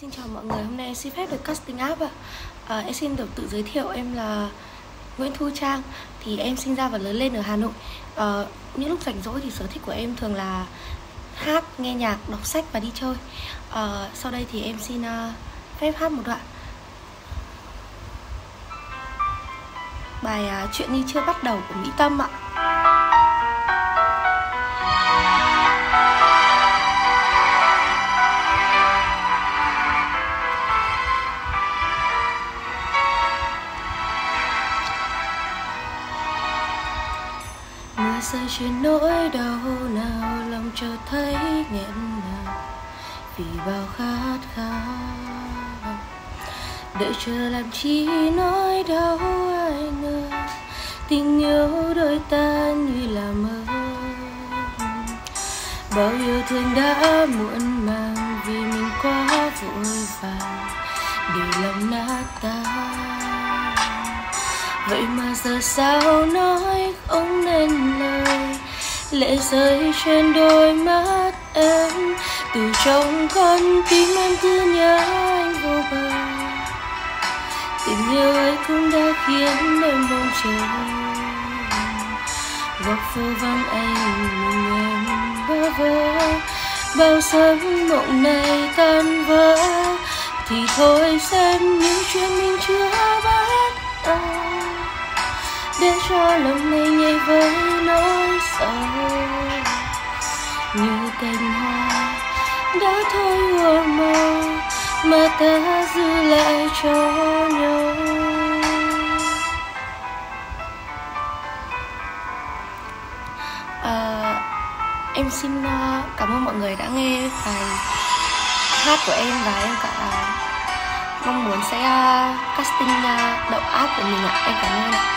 Xin chào mọi người, hôm nay xin phép được casting app ạ. À, Em xin được tự giới thiệu, em là Nguyễn Thu Trang. Thì em sinh ra và lớn lên ở Hà Nội. À, Những lúc rảnh rỗi thì sở thích của em thường là hát, nghe nhạc, đọc sách và đi chơi. À, Sau đây thì em xin uh, phép hát một đoạn. Bài uh, Chuyện như chưa bắt đầu của Mỹ Tâm ạ. Mưa trên nỗi đau nào lòng chờ thấy nghẹn ngào? Vì bao khát khao. Đợi chờ làm chi nỗi đau ai ngờ? Tình yêu đôi ta như là mơ. Bao yêu thương đã muộn màng vì mình quá vội vàng để lòng nát tan. Vậy mà giờ sao nói không nên lời? Lệ rơi trên đôi mắt em. Từ trong con tim em cứ nhớ anh vô bờ. Tình yêu ấy cũng đã khiến em mong chờ. Góc phố vắng anh mình em bơ vơ. Bao giấc mộng này tan vỡ. Thì thôi xem những chuyện mình chưa bắt đầu. Để cho lòng này nhảy với nỗi sầu như cành hoa đã thôi hoa màu mà ta giữ lại cho nhau. À, em xin à, cảm ơn mọi người đã nghe bài hát của em và em cả à, mong muốn sẽ à, casting đậu áp của mình ạ. Em cảm ơn ạ.